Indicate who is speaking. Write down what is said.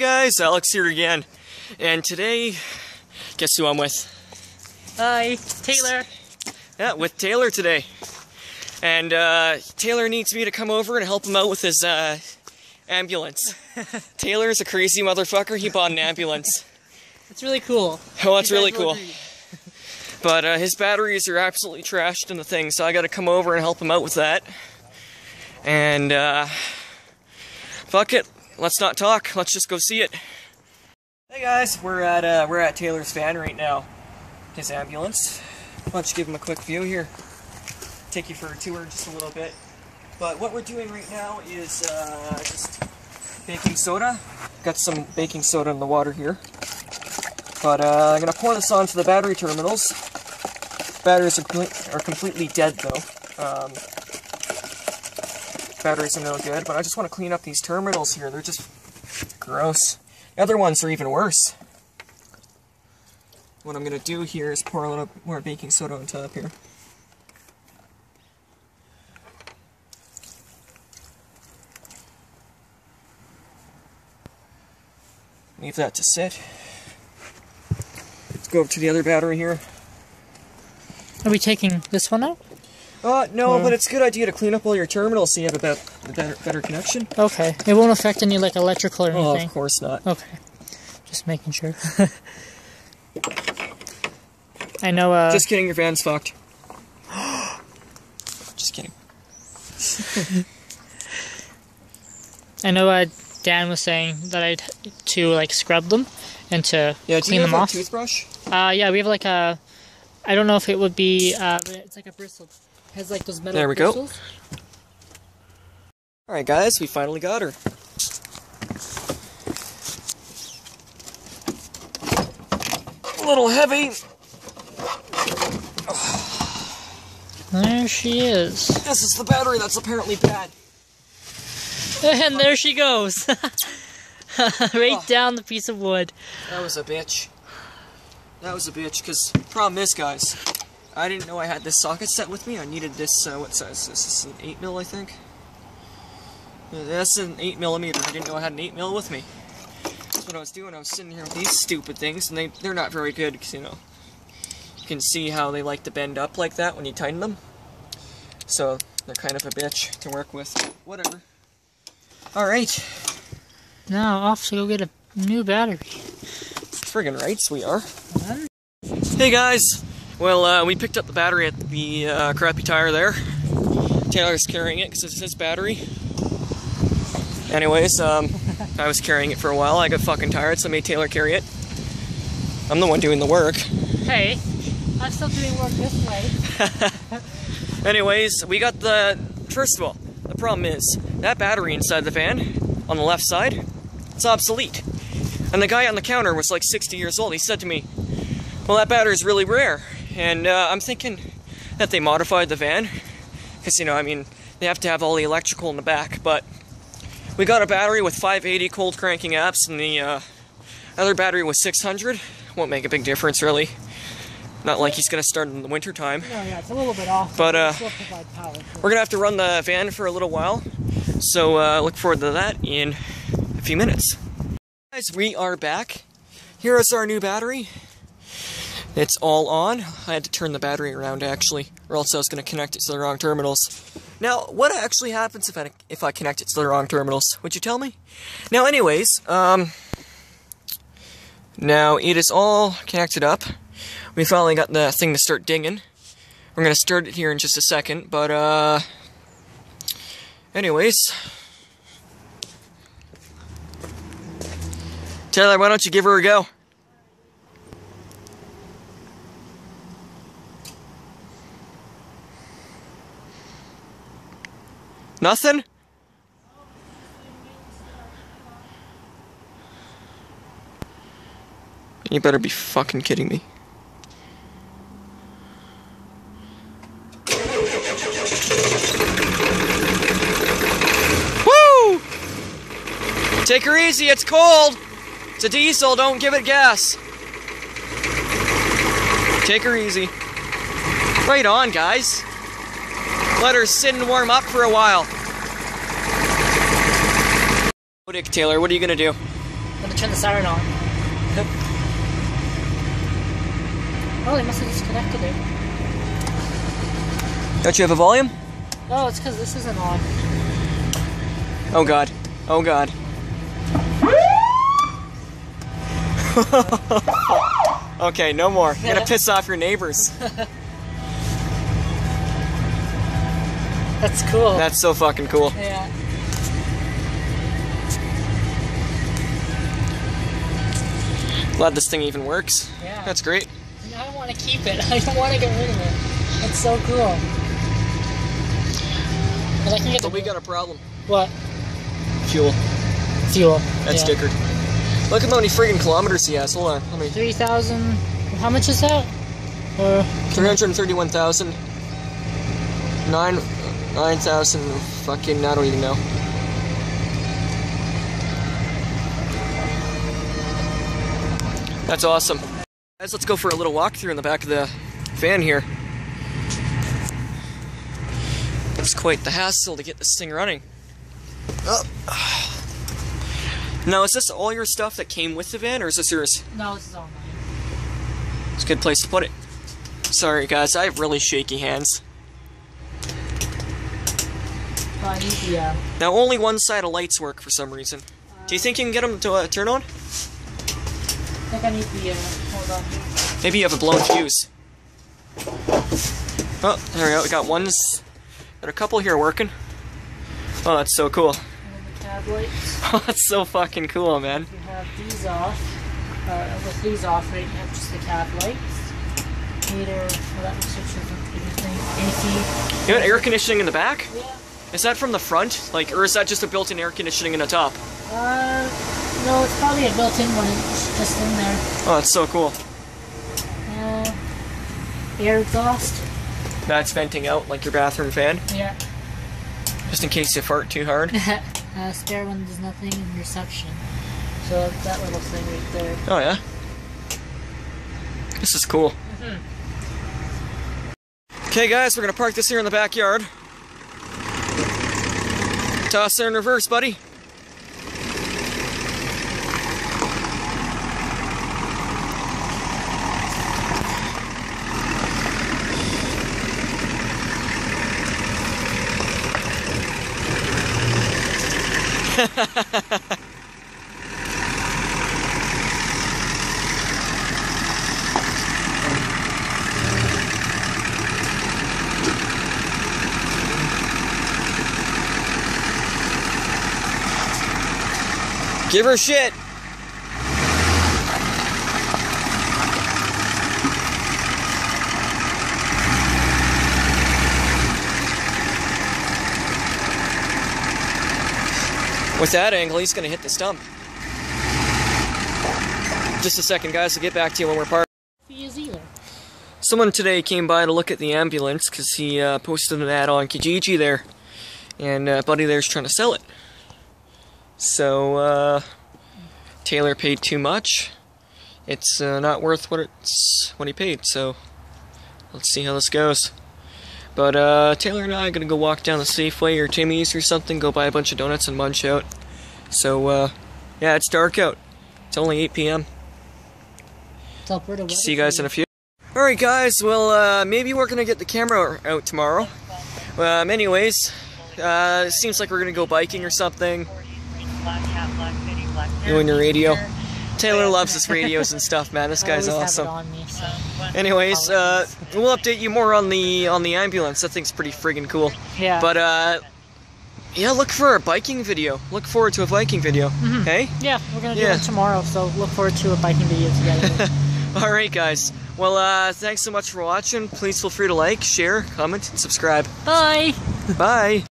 Speaker 1: guys, Alex here again. And today, guess who I'm with?
Speaker 2: Hi, Taylor.
Speaker 1: Yeah, with Taylor today. And uh, Taylor needs me to come over and help him out with his uh, ambulance. Taylor's a crazy motherfucker. He bought an ambulance.
Speaker 2: That's really cool.
Speaker 1: Oh, that's really cool. But uh, his batteries are absolutely trashed in the thing, so I gotta come over and help him out with that. And, uh, fuck it. Let's not talk. Let's just go see it. Hey guys, we're at, uh, we're at Taylor's van right now. His ambulance. Why don't you give him a quick view here? Take you for a tour just a little bit. But what we're doing right now is, uh, just baking soda. Got some baking soda in the water here. But uh, I'm gonna pour this onto the battery terminals. Batteries are, are completely dead though. Um, batteries are no good, but I just want to clean up these terminals here. They're just gross. The other ones are even worse. What I'm gonna do here is pour a little more baking soda on top here. Leave that to sit. Let's go up to the other battery here.
Speaker 2: Are we taking this one out?
Speaker 1: Uh, no, but it's a good idea to clean up all your terminals so you have a a better, better connection.
Speaker 2: Okay. It won't affect any like electrical or anything?
Speaker 1: Oh, of course not.
Speaker 2: Okay. Just making sure. I know. Uh,
Speaker 1: Just kidding, your van's fucked. Just kidding.
Speaker 2: I know. Uh, Dan was saying that I'd to like scrub them and to
Speaker 1: Yeah, do
Speaker 2: clean
Speaker 1: you have
Speaker 2: them
Speaker 1: a
Speaker 2: off.
Speaker 1: toothbrush?
Speaker 2: Uh, yeah, we have like a. I don't know if it would be. Uh, it's like a bristle. It has like those metal
Speaker 1: There we go. Alright, guys, we finally got her. A little heavy.
Speaker 2: There she is.
Speaker 1: This is the battery that's apparently bad.
Speaker 2: And there she goes. right
Speaker 1: Oh.
Speaker 2: down the piece of wood.
Speaker 1: That was a bitch. That was a bitch, because problem is, guys, I didn't know I had this socket set with me. I needed this, uh, what size is this? This is an 8 mil, I think. That's an 8 millimeter. I didn't know I had an 8 mil with me. That's what I was doing. I was sitting here with these stupid things, and they, they're not very good, because, you know, you can see how they like to bend up like that when you tighten them. So, they're kind of a bitch to work with. Whatever. Alright.
Speaker 2: Now off to go get a new battery.
Speaker 1: Friggin' rights we are. Hey guys! Well, uh, we picked up the battery at the uh, crappy tire there. Taylor's carrying it because it's his battery. Anyways, um, I was carrying it for a while. I got fucking tired, so I made Taylor carry it. I'm the one doing the work.
Speaker 2: Hey, I'm still doing work this way.
Speaker 1: Anyways, we got the. First of all, the problem is that battery inside the van on the left side, it's obsolete. And the guy on the counter was like 60 years old. He said to me, "Well, that battery is really rare." And uh, I'm thinking that they modified the van, because you know, I mean, they have to have all the electrical in the back. But we got a battery with 580 cold cranking amps, and the uh, other battery was 600. Won't make a big difference, really. Not like he's gonna start in the winter time.
Speaker 2: No, yeah, it's a little bit off.
Speaker 1: But, uh. We're gonna have to run the van for a little while, so uh, look forward to that in a few minutes. Guys, we are back. Here is our new battery. It's all on. I had to turn the battery around actually, or else I was gonna connect it to the wrong terminals. Now, what actually happens if I if I connect it to the wrong terminals? Would you tell me? Now, anyways, um, now it is all connected up. We finally got the thing to start dinging. We're gonna start it here in just a second, but uh anyways. Taylor, why don't you give her a go? Nothing? You better be fucking kidding me. Woo! Take her easy, it's cold. It's a diesel, don't give it gas. Take her easy. Right on, guys. Let her sit and warm up for a while. Dick Taylor, what are you gonna do?
Speaker 2: I'm gonna turn the siren on. oh, they must have disconnected it.
Speaker 1: Don't you have a volume?
Speaker 2: Oh, it's because this isn't on.
Speaker 1: Oh god. Oh god. okay, no more. You're gonna piss off your neighbors.
Speaker 2: That's cool.
Speaker 1: That's so fucking cool.
Speaker 2: yeah.
Speaker 1: Glad this thing even works.
Speaker 2: Yeah.
Speaker 1: That's great.
Speaker 2: I don't want to keep it. I don't want to get rid of it. It's so cool. And I can get
Speaker 1: But we got a problem.
Speaker 2: what
Speaker 1: Fuel.
Speaker 2: fuel.
Speaker 1: That's
Speaker 2: yeah.
Speaker 1: Look at how many friggin' kilometers he has. Hold on. Let me.
Speaker 2: Three thousand. How much is that? Or
Speaker 1: 331,000. Nine. 9,000. Fucking. I don't even know. That's awesome. Guys, let's go for a little walkthrough in the back of the van here. It's quite the hassle to get this thing running. Oh. Now, is this all your stuff that came with the van, or is this yours?
Speaker 2: no, this is all mine.
Speaker 1: It's a good place to put it. Sorry, guys, I have really shaky hands.
Speaker 2: I need the. Uh,
Speaker 1: Now, only one side of lights work for some reason. Do you think you can get them to uh, turn on?
Speaker 2: I think I need the. Uh, hold on.
Speaker 1: Maybe you have a blown fuse. Oh, there we go. We got ones. Got a couple here working. Oh, that's so cool.
Speaker 2: And the cab lights.
Speaker 1: Oh, that's so fucking cool, man.
Speaker 2: You have these off. Uh, with these off, right, you have just the cab lights. Meter. Well, that looks like anything. AC.
Speaker 1: You got air conditioning in the back?
Speaker 2: Yeah.
Speaker 1: Is that from the front? Like, or is that just a built-in air conditioning in the top?
Speaker 2: Uh, no, it's probably a built-in one. It's just in there.
Speaker 1: Oh, that's so cool.
Speaker 2: Uh, air exhaust.
Speaker 1: That's venting out like your bathroom fan,
Speaker 2: Yeah.
Speaker 1: just in case you fart too hard.
Speaker 2: uh, spare one does nothing in reception. So that little thing right there.
Speaker 1: Oh yeah. This is cool. Okay, guys, we're gonna park this here in the backyard. Toss it in reverse, buddy. Give her shit. With that angle, he's gonna hit the stump. Just a second, guys. I'll get back to you when we're parked. Someone today came by to look at the ambulance because he uh, posted an ad on Kijiji there, and uh, buddy there's trying to sell it. So uh, Taylor paid too much. It's uh, not worth what it's what he paid. So let's see how this goes. But uh, Taylor and I are gonna go walk down the Safeway or Timmy's or something, go buy a bunch of donuts and munch out. So uh, yeah, it's dark out. It's only 8 p.m.
Speaker 2: It's Alberta weather
Speaker 1: See you guys in a few. Alright, guys, well, uh, maybe we're gonna get the camera out tomorrow. Um, anyways, uh, it seems like we're gonna go biking or something. Doing your radio. Taylor loves his radios and stuff, man. This guy's awesome.
Speaker 2: Have it on me, so.
Speaker 1: Anyways, uh, we'll update you more on the on the ambulance. That thing's pretty friggin' cool.
Speaker 2: Yeah.
Speaker 1: But uh, yeah, look for a biking video. Look forward to a biking video. Okay.
Speaker 2: yeah, we're gonna do
Speaker 1: Yeah.
Speaker 2: it tomorrow, so look forward to a biking video together.
Speaker 1: All right, guys. Well, uh, thanks so much for watching. Please feel free to like, share, comment, and subscribe.
Speaker 2: Bye.
Speaker 1: Bye.